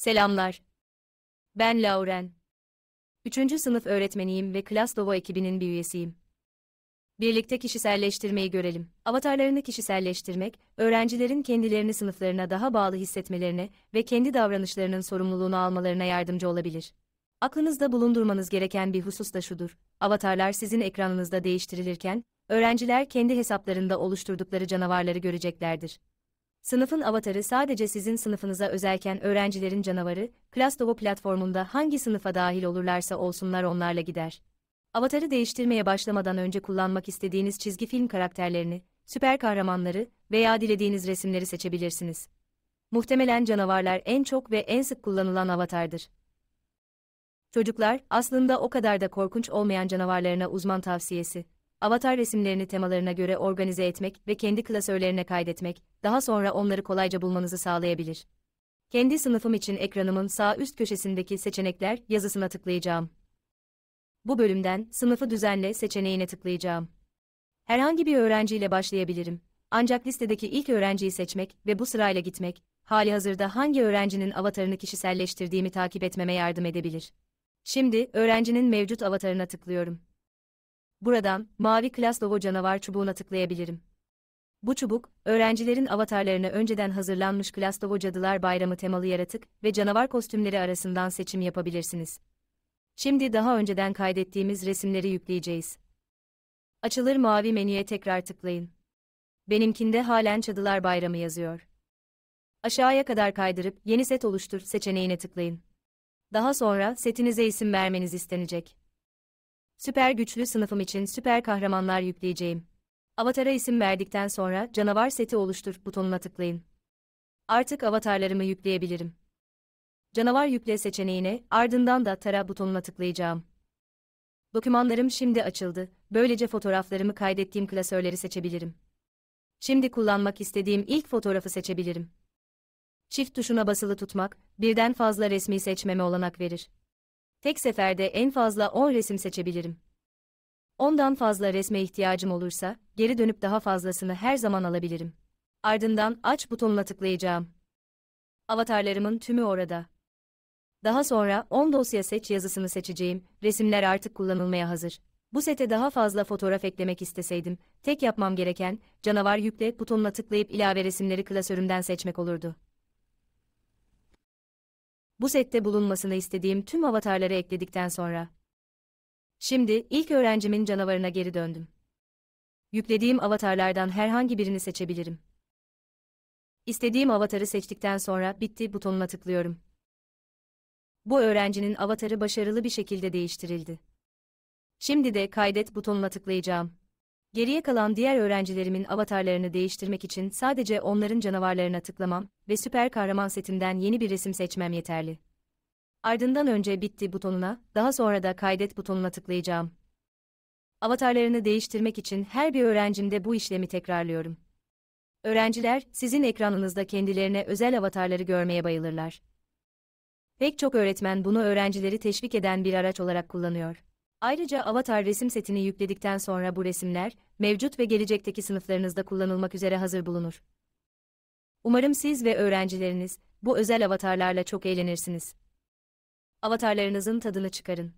Selamlar. Ben Lauren. Üçüncü sınıf öğretmeniyim ve Klasdovo ekibinin bir üyesiyim. Birlikte kişiselleştirmeyi görelim. Avatarlarını kişiselleştirmek, öğrencilerin kendilerini sınıflarına daha bağlı hissetmelerine ve kendi davranışlarının sorumluluğunu almalarına yardımcı olabilir. Aklınızda bulundurmanız gereken bir husus da şudur. Avatarlar sizin ekranınızda değiştirilirken, öğrenciler kendi hesaplarında oluşturdukları canavarları göreceklerdir. Sınıfın avatarı sadece sizin sınıfınıza özelken öğrencilerin canavarı, Klastovo platformunda hangi sınıfa dahil olurlarsa olsunlar onlarla gider. Avatarı değiştirmeye başlamadan önce kullanmak istediğiniz çizgi film karakterlerini, süper kahramanları veya dilediğiniz resimleri seçebilirsiniz. Muhtemelen canavarlar en çok ve en sık kullanılan avatardır. Çocuklar, aslında o kadar da korkunç olmayan canavarlarına uzman tavsiyesi. Avatar resimlerini temalarına göre organize etmek ve kendi klasörlerine kaydetmek, daha sonra onları kolayca bulmanızı sağlayabilir. Kendi sınıfım için ekranımın sağ üst köşesindeki seçenekler yazısına tıklayacağım. Bu bölümden sınıfı düzenle seçeneğine tıklayacağım. Herhangi bir öğrenciyle başlayabilirim. Ancak listedeki ilk öğrenciyi seçmek ve bu sırayla gitmek, hali hazırda hangi öğrencinin avatarını kişiselleştirdiğimi takip etmeme yardım edebilir. Şimdi öğrencinin mevcut avatarına tıklıyorum. Buradan mavi Klaslovo canavar çubuğuna tıklayabilirim. Bu çubuk, öğrencilerin avatarlarını önceden hazırlanmış Klaslovo Cadılar Bayramı temalı yaratık ve canavar kostümleri arasından seçim yapabilirsiniz. Şimdi daha önceden kaydettiğimiz resimleri yükleyeceğiz. Açılır mavi menüye tekrar tıklayın. Benimkinde halen Cadılar Bayramı yazıyor. Aşağıya kadar kaydırıp yeni set oluştur seçeneğine tıklayın. Daha sonra setinize isim vermeniz istenecek. Süper güçlü sınıfım için süper kahramanlar yükleyeceğim. Avatara isim verdikten sonra canavar seti oluştur butonuna tıklayın. Artık avatarlarımı yükleyebilirim. Canavar yükle seçeneğine, ardından da tara butonuna tıklayacağım. Dokümanlarım şimdi açıldı, böylece fotoğraflarımı kaydettiğim klasörleri seçebilirim. Şimdi kullanmak istediğim ilk fotoğrafı seçebilirim. Çift tuşuna basılı tutmak, birden fazla resmi seçmeme olanak verir. Tek seferde en fazla 10 resim seçebilirim. Ondan fazla resme ihtiyacım olursa, geri dönüp daha fazlasını her zaman alabilirim. Ardından aç butonuna tıklayacağım. Avatarlarımın tümü orada. Daha sonra 10 dosya seç yazısını seçeceğim, resimler artık kullanılmaya hazır. Bu sete daha fazla fotoğraf eklemek isteseydim, tek yapmam gereken, canavar yükle butonuna tıklayıp ilave resimleri klasörümden seçmek olurdu. Bu sette bulunmasını istediğim tüm avatarları ekledikten sonra. Şimdi ilk öğrencimin canavarına geri döndüm. Yüklediğim avatarlardan herhangi birini seçebilirim. İstediğim avatarı seçtikten sonra bitti butonuna tıklıyorum. Bu öğrencinin avatarı başarılı bir şekilde değiştirildi. Şimdi de kaydet butonuna tıklayacağım. Geriye kalan diğer öğrencilerimin avatarlarını değiştirmek için sadece onların canavarlarına tıklamam ve süper kahraman setimden yeni bir resim seçmem yeterli. Ardından önce bitti butonuna, daha sonra da kaydet butonuna tıklayacağım. Avatarlarını değiştirmek için her bir öğrencimde bu işlemi tekrarlıyorum. Öğrenciler, sizin ekranınızda kendilerine özel avatarları görmeye bayılırlar. Pek çok öğretmen bunu öğrencileri teşvik eden bir araç olarak kullanıyor. Ayrıca avatar resim setini yükledikten sonra bu resimler, mevcut ve gelecekteki sınıflarınızda kullanılmak üzere hazır bulunur. Umarım siz ve öğrencileriniz, bu özel avatarlarla çok eğlenirsiniz. Avatarlarınızın tadını çıkarın.